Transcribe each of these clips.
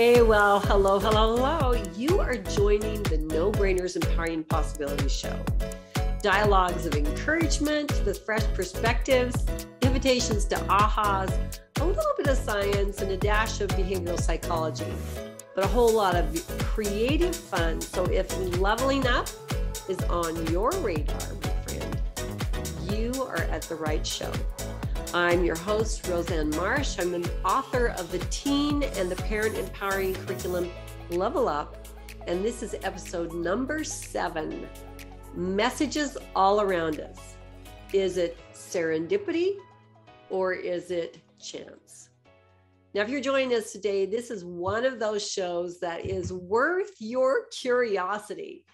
Hey, well, hello, hello, hello. You are joining the Know Brainerz Empowering Possibilities Show. Dialogues of encouragement with fresh perspectives, invitations to ahas, a little bit of science, and a dash of behavioral psychology, but a whole lot of creative fun. So if leveling up is on your radar, my friend, you are at the right show. I'm your host, Rozanne Marsh. I'm an author of the Teen and the Parent Empowering Curriculum Level Up, and this is episode number seven Messages All Around Us. Is it serendipity or is it chance? Now, if you're joining us today, this is one of those shows that is worth your curiosity.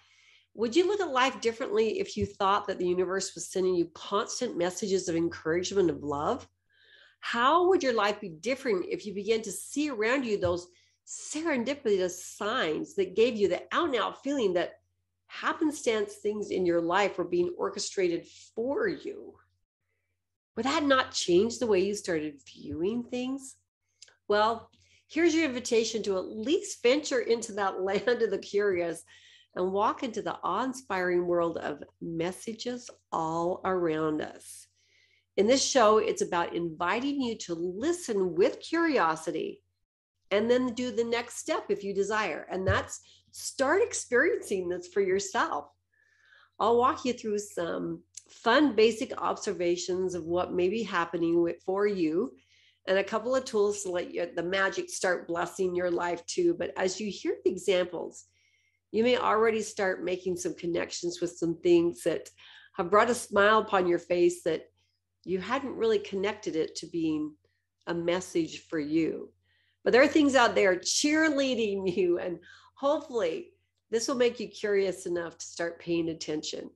Would you look at life differently if you thought that the universe was sending you constant messages of encouragement, of love? How would your life be different if you began to see around you those serendipitous signs that gave you the out and out feeling that happenstance things in your life were being orchestrated for you? Would that not change the way you started viewing things? Well, here's your invitation to at least venture into that land of the curious and walk into the awe inspiring world of messages all around us. In this show, it's about inviting you to listen with curiosity and then do the next step if you desire. And that's start experiencing this for yourself. I'll walk you through some fun, basic observations of what may be happening for you and a couple of tools to let you, the magic start blessing your life too. But as you hear the examples, you may already start making some connections with some things that have brought a smile upon your face that you hadn't really connected it to being a message for you. But there are things out there cheerleading you, and hopefully, this will make you curious enough to start paying attention.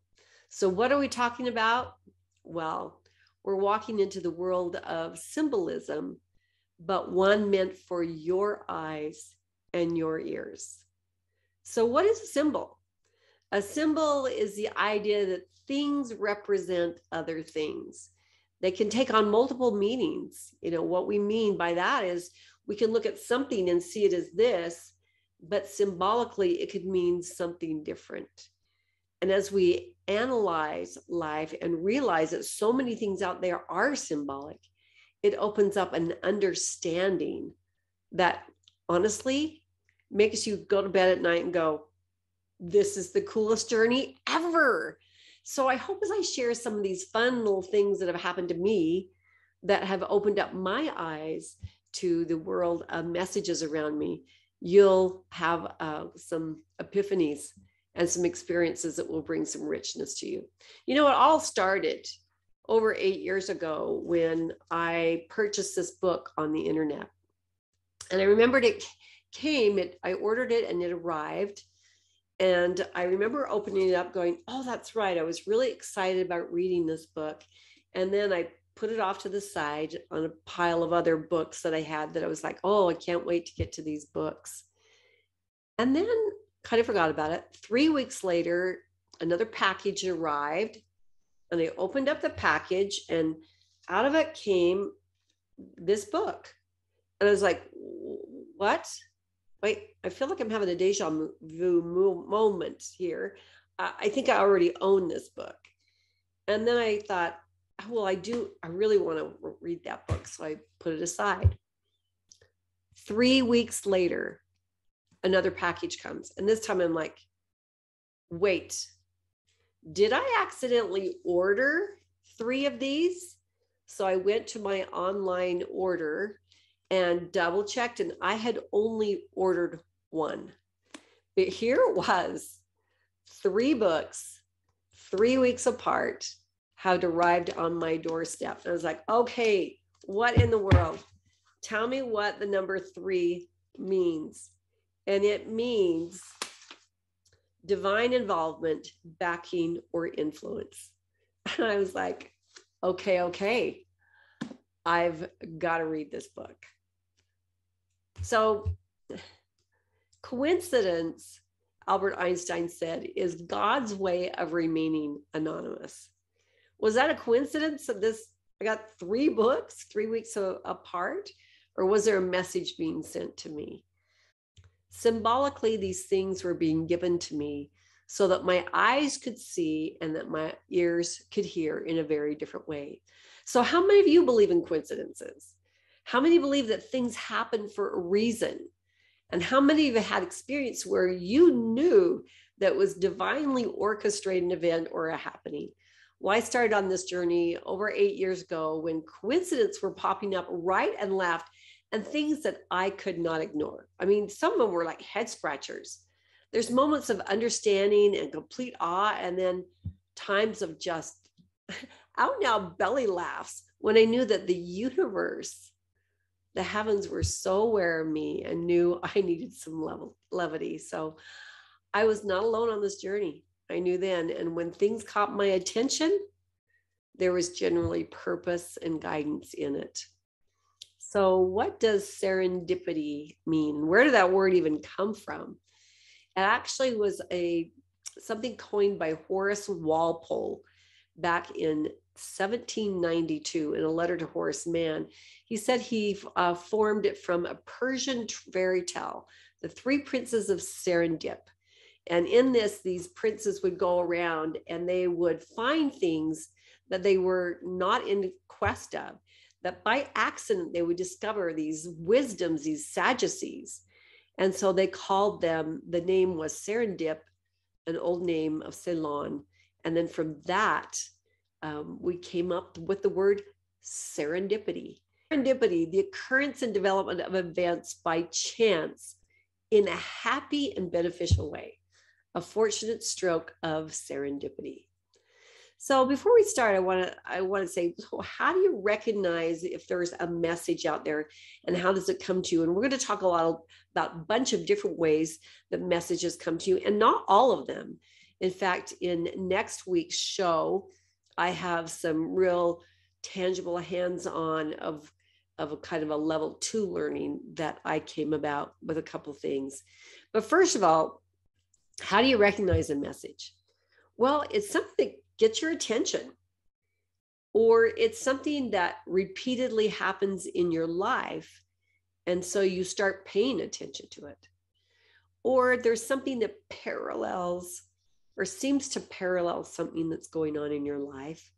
So, what are we talking about? Well, we're walking into the world of symbolism, but one meant for your eyes and your ears. So, what is a symbol? A symbol is the idea that things represent other things. They can take on multiple meanings. You know, what we mean by that is we can look at something and see it as this, but symbolically, it could mean something different. And as we analyze life and realize that so many things out there are symbolic, it opens up an understanding that honestly makes you go to bed at night and go, this is the coolest journey ever. So I hope as I share some of these fun little things that have happened to me that have opened up my eyes to the world of messages around me, you'll have uh, some epiphanies and some experiences that will bring some richness to you. You know, it all started over eight years ago when I purchased this book on the internet. And I remembered it came, it I ordered it and it arrived. And I remember opening it up going, oh, that's right. I was really excited about reading this book. And then I put it off to the side on a pile of other books that I had that I was like, oh, I can't wait to get to these books. And then kind of forgot about it. Three weeks later, another package arrived. And I opened up the package, and out of it came this book. And I was like, what? Wait, I feel like I'm having a deja vu moment here. I think I already own this book. And then I thought, oh, well, I do, I really want to read that book. So I put it aside. Three weeks later, another package comes. And this time I'm like, wait, did I accidentally order three of these? So I went to my online order and double checked, and I had only ordered one. But here it was three books, three weeks apart, had arrived on my doorstep. And I was like, okay, what in the world? Tell me what the number three means. And it means divine involvement, backing, or influence. And I was like, okay, okay, I've got to read this book. So, coincidence, Albert Einstein said, is God's way of remaining anonymous. Was that a coincidence that this, I got three books, three weeks apart? Or was there a message being sent to me? Symbolically, these things were being given to me so that my eyes could see and that my ears could hear in a very different way. So, how many of you believe in coincidences? How many believe that things happen for a reason? And how many of you had experience where you knew that was divinely orchestrated an event or a happening? Well, I started on this journey over eight years ago when coincidences were popping up right and left and things that I could not ignore. I mean, some of them were like head scratchers. There's moments of understanding and complete awe, and then times of just out now belly laughs when I knew that the universe, the heavens were so aware of me and knew I needed some level, levity. So I was not alone on this journey. I knew then. And when things caught my attention, there was generally purpose and guidance in it. So, what does serendipity mean? Where did that word even come from? It actually was a something coined by Horace Walpole back in 1792 in a letter to Horace Mann. He said he uh, formed it from a Persian fairy tale, The Three Princes of Serendip. And in this, these princes would go around and they would find things that they were not in quest of that by accident they would discover these wisdoms, these Sadducees. And so they called them, the name was Serendip, an old name of Ceylon. And then from that, um, we came up with the word serendipity. Serendipity, the occurrence and development of events by chance in a happy and beneficial way, a fortunate stroke of serendipity. So before we start, I want to I want to say, how do you recognize if there's a message out there, and how does it come to you? And we're going to talk a lot about a bunch of different ways that messages come to you, and not all of them. In fact, in next week's show, I have some real tangible hands-on of of a kind of a level two learning that I came about with a couple things. But first of all, how do you recognize a message? Well, it's something that gets your attention or it's something that repeatedly happens in your life and so you start paying attention to it or there's something that parallels or seems to parallel something that's going on in your life.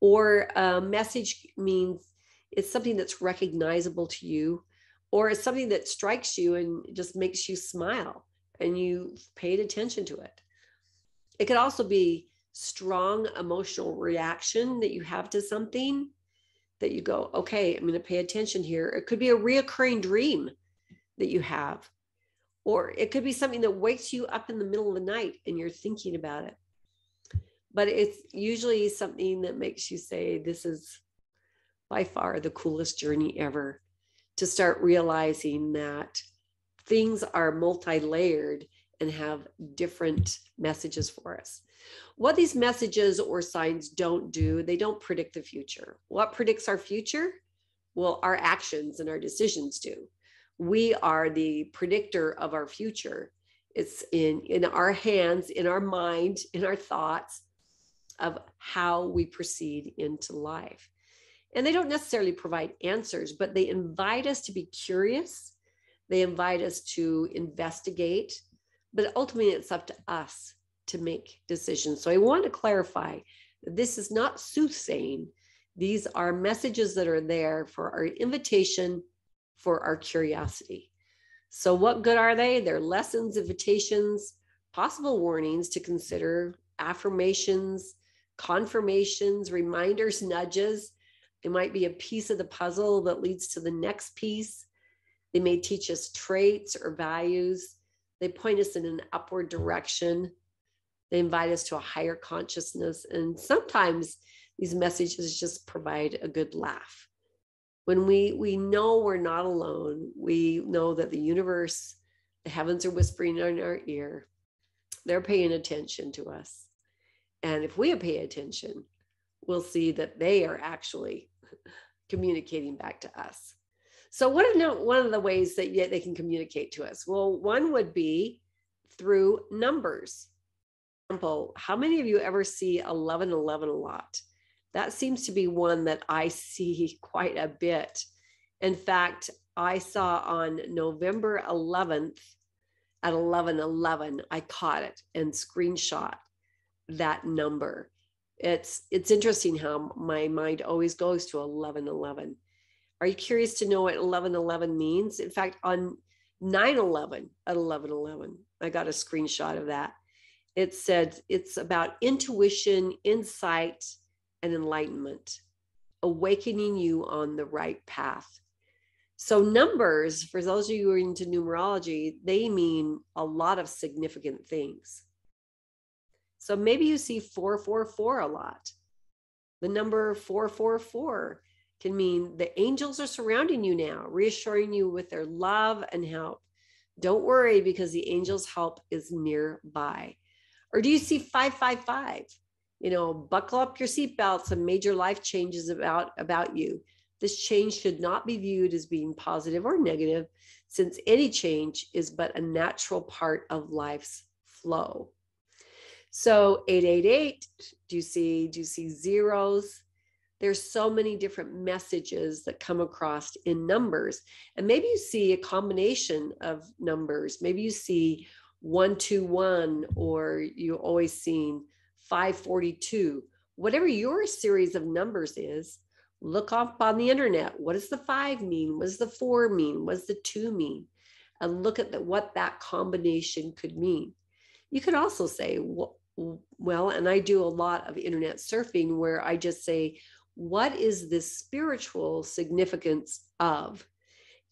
Or a message means it's something that's recognizable to you or it's something that strikes you and just makes you smile and you paid attention to it. It could also be strong emotional reaction that you have to something that you go, okay, I'm going to pay attention here. It could be a reoccurring dream that you have, or it could be something that wakes you up in the middle of the night and you're thinking about it. But it's usually something that makes you say, this is by far the coolest journey ever to start realizing that things are multi layered and have different messages for us. What these messages or signs don't do, they don't predict the future. What predicts our future? Well, our actions and our decisions do. We are the predictor of our future. It's in, in our hands, in our mind, in our thoughts of how we proceed into life. And they don't necessarily provide answers, but they invite us to be curious. They invite us to investigate, but ultimately it's up to us to make decisions. So I want to clarify this is not soothsaying. These are messages that are there for our invitation, for our curiosity. So, what good are they? They're lessons, invitations, possible warnings to consider, affirmations, confirmations, reminders, nudges. They might be a piece of the puzzle that leads to the next piece. They may teach us traits or values. They point us in an upward direction. They invite us to a higher consciousness. And sometimes these messages just provide a good laugh. When we, we know we're not alone, we know that the universe, the heavens are whispering in our ear, they're paying attention to us. And if we pay attention, we'll see that they are actually communicating back to us. So, what are one of the ways that they can communicate to us? Well, one would be through numbers For example, how many of you ever see 1111 a lot? That seems to be one that I see quite a bit. In fact, I saw on November 11th at 11 11, I caught it and screenshot that number. It's it's interesting how my mind always goes to 11 11. Are you curious to know what 11 11 means? In fact, on 9 11 at 11 11, I got a screenshot of that. It said it's about intuition, insight, and enlightenment, awakening you on the right path. So, numbers, for those of you who are into numerology, they mean a lot of significant things. So, maybe you see 444 a lot. The number 444 can mean the angels are surrounding you now, reassuring you with their love and help. Don't worry because the angels' help is nearby. Or do you see 555? You know, buckle up your seatbelts Some major life changes about about you. This change should not be viewed as being positive or negative, since any change is but a natural part of life's flow. So 888, do you see, do you see zeros? There's so many different messages that come across in numbers. And maybe you see a combination of numbers. Maybe you see 121 or you always seen 542. Whatever your series of numbers is, look up on the internet. What does the five mean? What does the four mean? What does the two mean? And look at the, what that combination could mean. You could also say, well, and I do a lot of internet surfing where I just say, what is the spiritual significance of?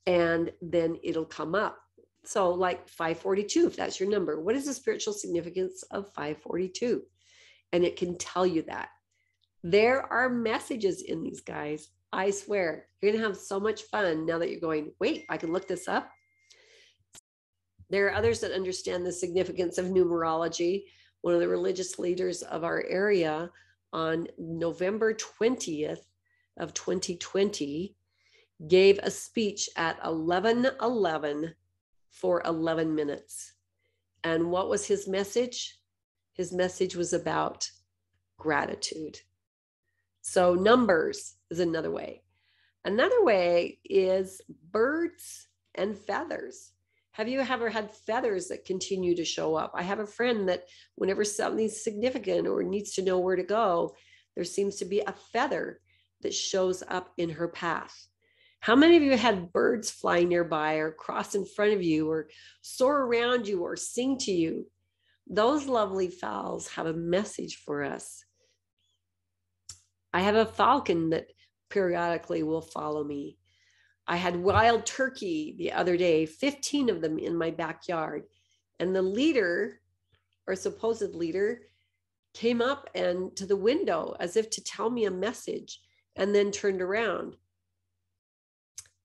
And then it'll come up. So, like 542, if that's your number, what is the spiritual significance of 542? And it can tell you that. There are messages in these guys. I swear, you're going to have so much fun now that you're going, wait, I can look this up. There are others that understand the significance of numerology. One of the religious leaders of our area on November 20th of 2020 gave a speech at 11:11 for 11 minutes. And what was his message? His message was about gratitude. So, numbers is another way. Another way is birds and feathers. Have you ever had feathers that continue to show up? I have a friend that whenever something's significant or needs to know where to go, there seems to be a feather that shows up in her path. How many of you had birds fly nearby or cross in front of you or soar around you or sing to you? Those lovely fowls have a message for us. I have a falcon that periodically will follow me. I had wild turkey the other day, 15 of them in my backyard. And the leader, or supposed leader, came up and to the window as if to tell me a message and then turned around.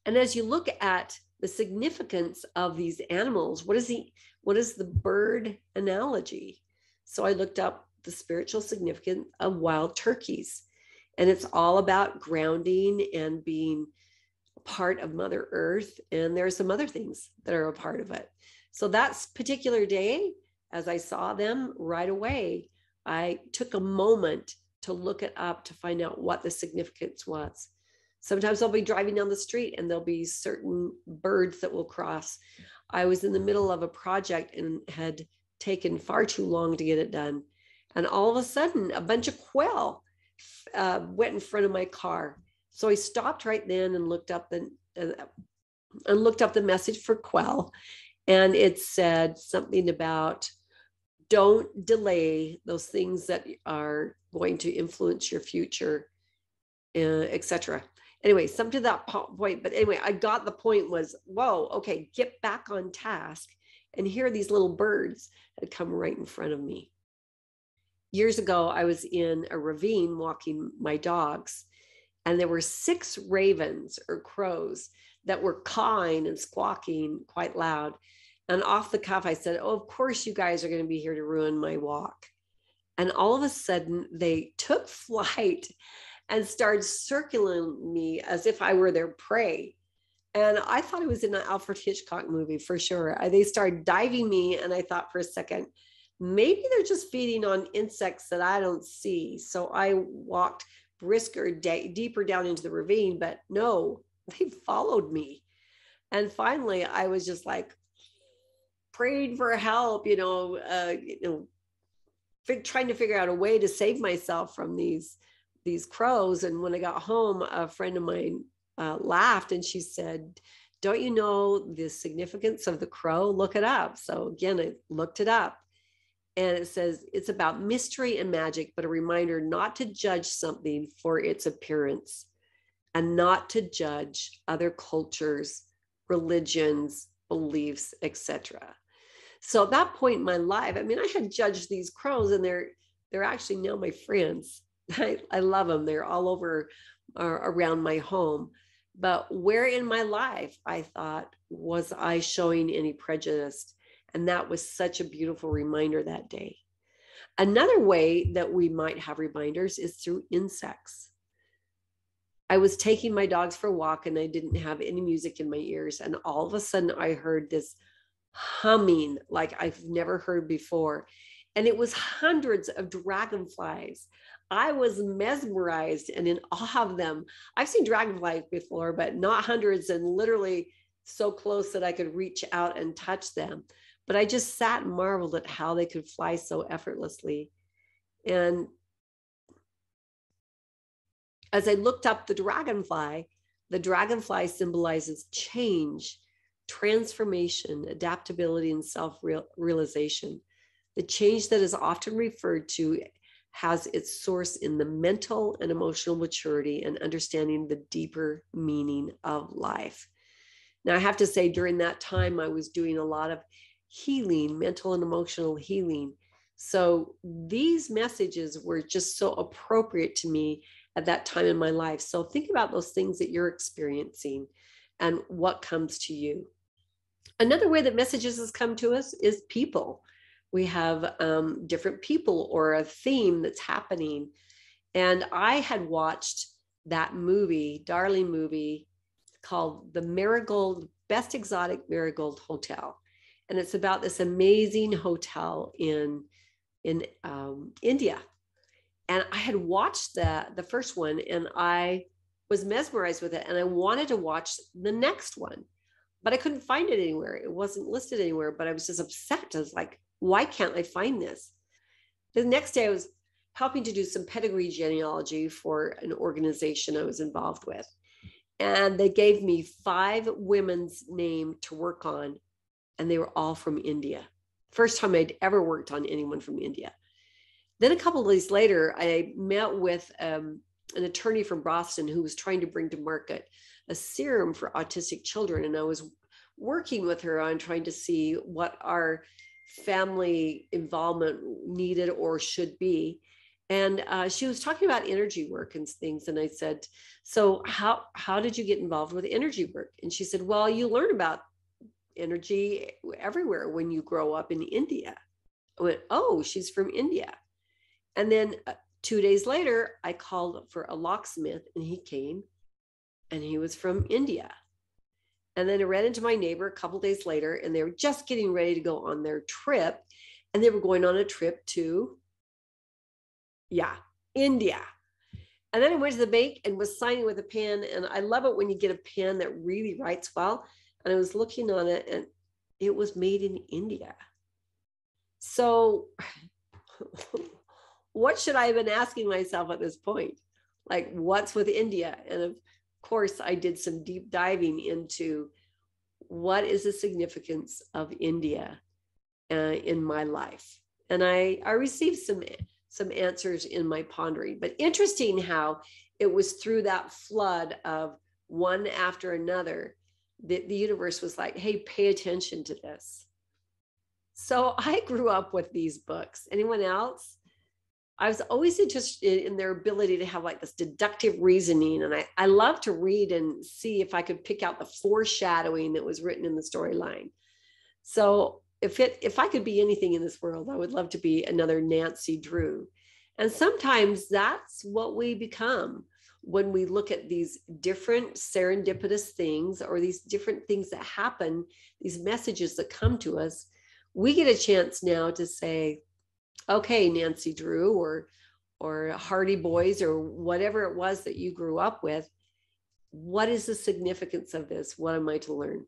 And as you look at the significance of these animals, what is the what is the bird analogy? So I looked up the spiritual significance of wild turkeys. And it's all about grounding and being part of Mother Earth. And there are some other things that are a part of it. So that particular day, as I saw them right away, I took a moment to look it up to find out what the significance was. Sometimes I'll be driving down the street and there'll be certain birds that will cross. I was in the middle of a project and had taken far too long to get it done. And all of a sudden, a bunch of quail uh, went in front of my car. So I stopped right then and looked up the uh, and looked up the message for quail, and it said something about don't delay those things that are going to influence your future, uh, etc. Anyway, some to that point, but anyway, I got the point was, whoa, okay, get back on task. And here these little birds had come right in front of me years ago, I was in a ravine walking my dogs, and there were six ravens or crows that were cawing and squawking quite loud. And off the cuff, I said, Oh, of course, you guys are going to be here to ruin my walk. And all of a sudden, they took flight and started circling me as if I were their prey. And I thought it was in an Alfred Hitchcock movie for sure. They started diving me, and I thought for a second, maybe they're just feeding on insects that I don't see. So I walked brisker, deeper down into the ravine, but no, they followed me. And finally, I was just like praying for help, you know, uh, you know, fig- trying to figure out a way to save myself from these these crows. And when I got home, a friend of mine uh, laughed and she said, "Don't you know the significance of the crow? Look it up." So again, I looked it up, and it says it's about mystery and magic, but a reminder not to judge something for its appearance and not to judge other cultures, religions, beliefs, etc. So at that point in my life, I mean, I had judged these crows, and they're they're actually now my friends. I, I love them. They're all over uh, around my home. But where in my life I thought was I showing any prejudice? And that was such a beautiful reminder that day. Another way that we might have reminders is through insects. I was taking my dogs for a walk and I didn't have any music in my ears. And all of a sudden, I heard this humming like I've never heard before. And it was hundreds of dragonflies. I was mesmerized and in awe of them. I've seen dragonflies before, but not hundreds and literally so close that I could reach out and touch them. But I just sat and marveled at how they could fly so effortlessly. And as I looked up the dragonfly, the dragonfly symbolizes change transformation, adaptability, and self realization. The change that is often referred to has its source in the mental and emotional maturity and understanding the deeper meaning of life. Now, I have to say, during that time, I was doing a lot of healing, mental and emotional healing. So these messages were just so appropriate to me at that time in my life. So think about those things that you're experiencing and what comes to you. Another way that messages has come to us is people. We have um, different people or a theme that's happening. And I had watched that movie, darling movie called The Marigold, Best Exotic Marigold Hotel. And it's about this amazing hotel in, in um, India. And I had watched the, the first one and I was mesmerized with it. And I wanted to watch the next one but I couldn't find it anywhere. It wasn't listed anywhere, but I was just upset. I was like, why can't I find this? The next day, I was helping to do some pedigree genealogy for an organization I was involved with. And they gave me five women's name to work on, and they were all from India. First time I'd ever worked on anyone from India. Then a couple of days later, I met with um, an attorney from Boston who was trying to bring to market a serum for autistic children. And I was working with her on trying to see what our family involvement needed or should be. And uh, she was talking about energy work and things. And I said, So, how, how did you get involved with energy work? And she said, Well, you learn about energy everywhere when you grow up in India. I went, Oh, she's from India. And then uh, two days later, I called for a locksmith and he came and he was from India. And then I ran into my neighbor a couple days later, and they were just getting ready to go on their trip. And they were going on a trip to, yeah, India. And then I went to the bank and was signing with a pen. And I love it when you get a pen that really writes well. And I was looking on it, and it was made in India. So, what should I have been asking myself at this point? Like, what's with India? And of course, I did some deep diving into what is the significance of India uh, in my life, and I I received some some answers in my pondering. But interesting how it was through that flood of one after another that the universe was like, "Hey, pay attention to this." So I grew up with these books. Anyone else? I was always interested in their ability to have like this deductive reasoning. And I, I love to read and see if I could pick out the foreshadowing that was written in the storyline. So if it if I could be anything in this world, I would love to be another Nancy Drew. And sometimes that's what we become when we look at these different serendipitous things or these different things that happen, these messages that come to us, we get a chance now to say, okay, Nancy Drew or or Hardy Boys or whatever it was that you grew up with, what is the significance of this? What am I to learn?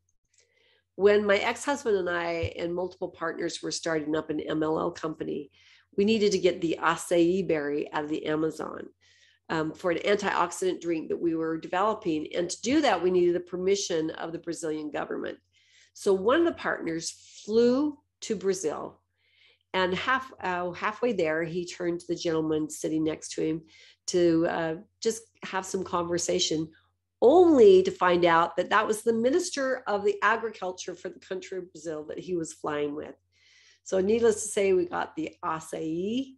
when my ex-husband and I and multiple partners were starting up an MLM company, we needed to get the acai berry out of the Amazon um, for an antioxidant drink that we were developing. And to do that, we needed the permission of the Brazilian government. So one of the partners flew to Brazil, and half uh, halfway there, he turned to the gentleman sitting next to him to uh, just have some conversation only to find out that that was the minister of the agriculture for the country of Brazil that he was flying with. So, needless to say, we got the acai,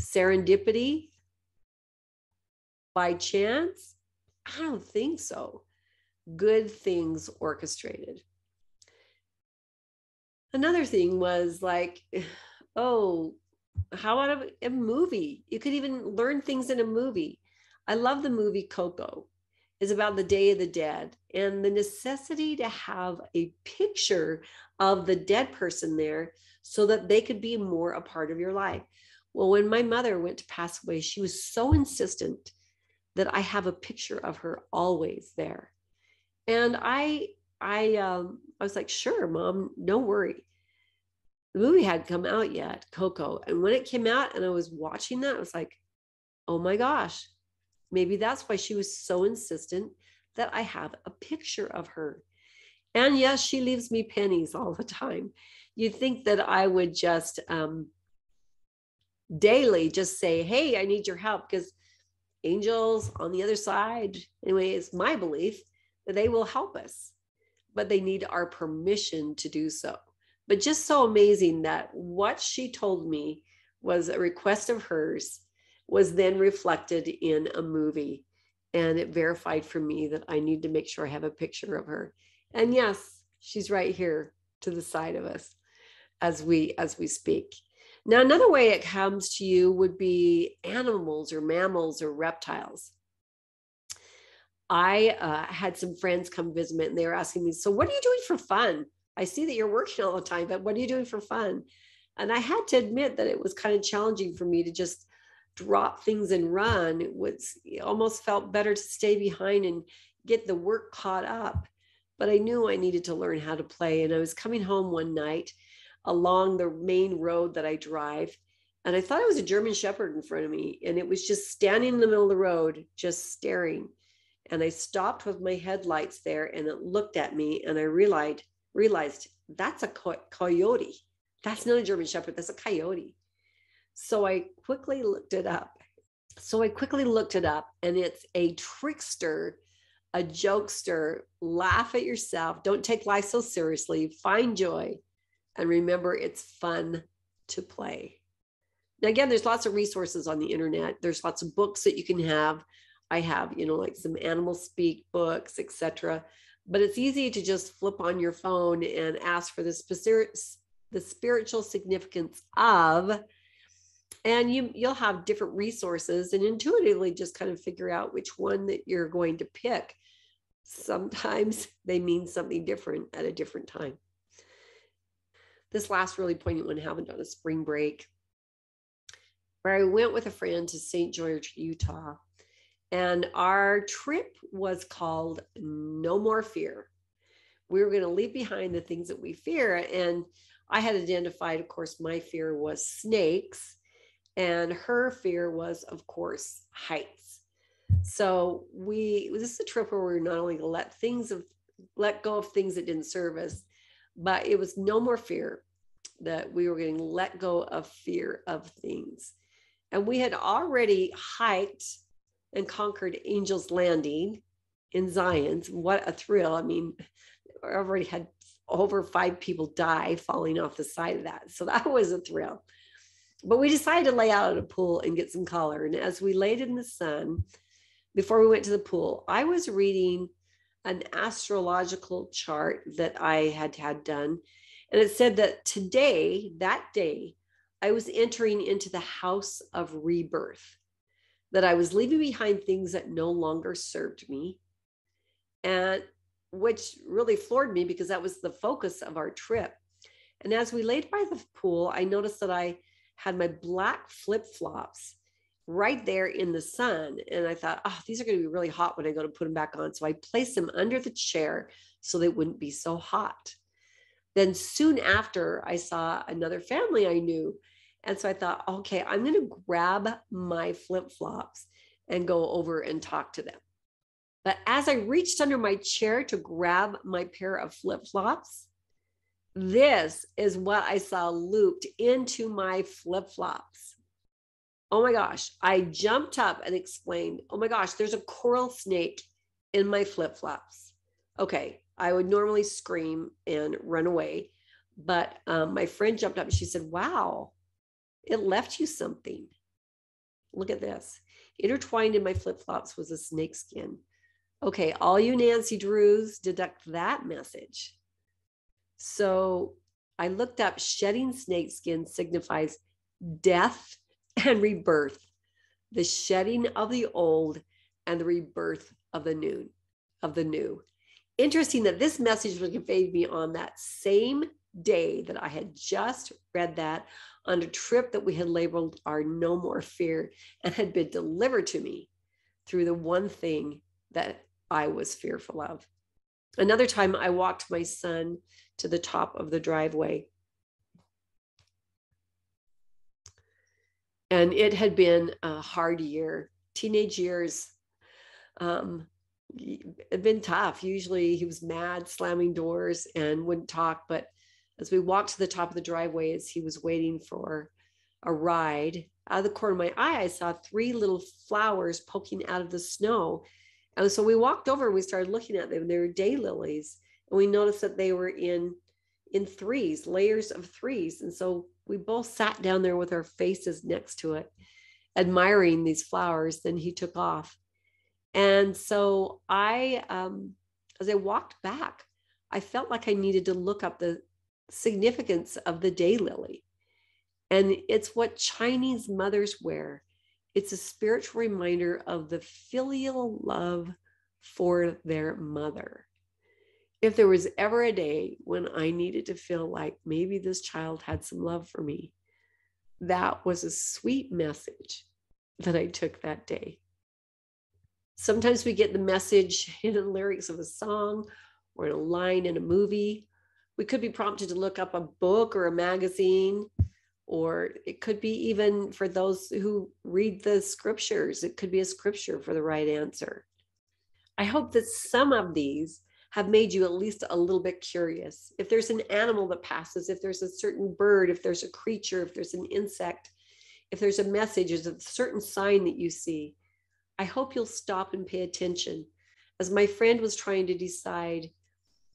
serendipity, by chance? I don't think so. Good things orchestrated. Another thing was like, oh, how about a, a movie? You could even learn things in a movie. I love the movie Coco is about the Day of the Dead and the necessity to have a picture of the dead person there so that they could be more a part of your life. Well, when my mother went to pass away, she was so insistent that I have a picture of her always there. And I, I, um, I was like, sure, mom, no worry. The movie hadn't come out yet, Coco. And when it came out and I was watching that, I was like, oh my gosh, Maybe that's why she was so insistent that I have a picture of her. And yes, she leaves me pennies all the time. You'd think that I would just um, daily just say, Hey, I need your help because angels on the other side, anyway, it's my belief that they will help us, but they need our permission to do so. But just so amazing that what she told me was a request of hers was then reflected in a movie and it verified for me that I need to make sure I have a picture of her. And yes, she's right here to the side of us as we as we speak. Now another way it comes to you would be animals or mammals or reptiles. I uh, had some friends come visit me and they were asking me, "So what are you doing for fun? I see that you're working all the time, but what are you doing for fun?" And I had to admit that it was kind of challenging for me to just drop things and run it was it almost felt better to stay behind and get the work caught up but i knew i needed to learn how to play and i was coming home one night along the main road that i drive and i thought it was a german shepherd in front of me and it was just standing in the middle of the road just staring and i stopped with my headlights there and it looked at me and i realized realized that's a co- coyote that's not a german shepherd that's a coyote so I quickly looked it up. So I quickly looked it up, and it's a trickster, a jokester. Laugh at yourself. Don't take life so seriously. Find joy. And remember, it's fun to play. Now, again, there's lots of resources on the internet. There's lots of books that you can have. I have, you know, like some animal speak books, etc. But it's easy to just flip on your phone and ask for the specific, the spiritual significance of and you you'll have different resources and intuitively just kind of figure out which one that you're going to pick. Sometimes they mean something different at a different time. This last really poignant one happened on a spring break where i went with a friend to st george utah and our trip was called no more fear we were going to leave behind the things that we fear and i had identified of course my fear was snakes and her fear was, of course, heights. So we this is a trip where we are not only going to let things of let go of things that didn't serve us, but it was no more fear that we were going to let go of fear of things. And we had already hiked and conquered Angel's Landing in Zion. What a thrill. I mean, I already had over five people die falling off the side of that. So that was a thrill. But we decided to lay out at a pool and get some color. And as we laid in the sun, before we went to the pool, I was reading an astrological chart that I had had done. And it said that today, that day, I was entering into the house of rebirth, that I was leaving behind things that no longer served me. And which really floored me because that was the focus of our trip. And as we laid by the pool, I noticed that I had my black flip flops right there in the sun. And I thought, oh, these are going to be really hot when I go to put them back on. So I placed them under the chair so they wouldn't be so hot. Then soon after, I saw another family I knew. And so I thought, okay, I'm going to grab my flip flops and go over and talk to them. But as I reached under my chair to grab my pair of flip flops, this is what I saw looped into my flip flops. Oh my gosh. I jumped up and explained, Oh my gosh, there's a coral snake in my flip flops. Okay. I would normally scream and run away. But um, my friend jumped up and she said, Wow, it left you something. Look at this. Intertwined in my flip flops was a snake skin. Okay, all you Nancy Drews deduct that message. So I looked up shedding snakeskin signifies death and rebirth, the shedding of the old and the rebirth of the new, of the new. Interesting that this message was conveyed to me on that same day that I had just read that on a trip that we had labeled our No More Fear and had been delivered to me through the one thing that I was fearful of. Another time I walked my son to the top of the driveway. And it had been a hard year. Teenage years um, had been tough. Usually he was mad, slamming doors, and wouldn't talk. But as we walked to the top of the driveway, as he was waiting for a ride, out of the corner of my eye, I saw three little flowers poking out of the snow. And so we walked over and we started looking at them. They were daylilies. And we noticed that they were in in threes, layers of threes. And so we both sat down there with our faces next to it, admiring these flowers. Then he took off. And so I, um, as I walked back, I felt like I needed to look up the significance of the daylily. And it's what Chinese mothers wear. It's a spiritual reminder of the filial love for their mother. If there was ever a day when I needed to feel like maybe this child had some love for me, that was a sweet message that I took that day. Sometimes we get the message in the lyrics of a song or in a line in a movie. We could be prompted to look up a book or a magazine or it could be even for those who read the scriptures, it could be a scripture for the right answer. I hope that some of these have made you at least a little bit curious. If there's an animal that passes, if there's a certain bird, if there's a creature, if there's an insect, if there's a message, there's a certain sign that you see, I hope you'll stop and pay attention. As my friend was trying to decide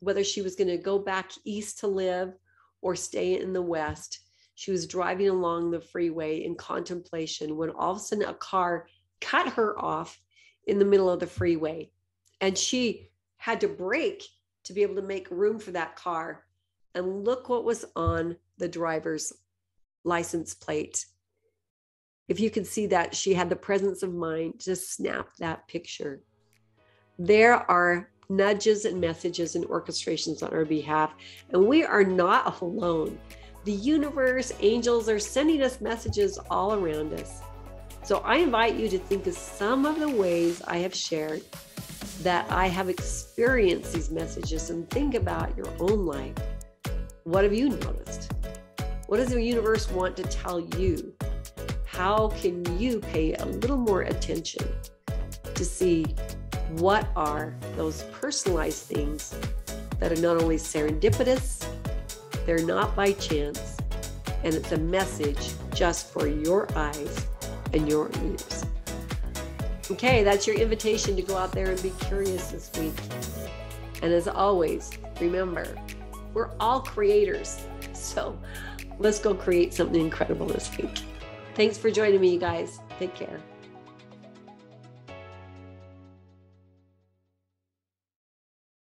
whether she was going to go back east to live or stay in the west, she was driving along the freeway in contemplation when all of a sudden a car cut her off in the middle of the freeway. And she had to brake to be able to make room for that car. And look what was on the driver's license plate. If you could see that, she had the presence of mind to snap that picture. There are nudges and messages and orchestrations on our behalf, and we are not alone. The universe, angels are sending us messages all around us. So I invite you to think of some of the ways I have shared that I have experienced these messages and think about your own life. What have you noticed? What does the universe want to tell you? How can you pay a little more attention to see what are those personalized things that are not only serendipitous, they're not by chance, and it's a message just for your eyes and your ears. Okay, that's your invitation to go out there and be curious this week. And as always, remember, we're all creators. So let's go create something incredible this week. Thanks for joining me, you guys. Take care.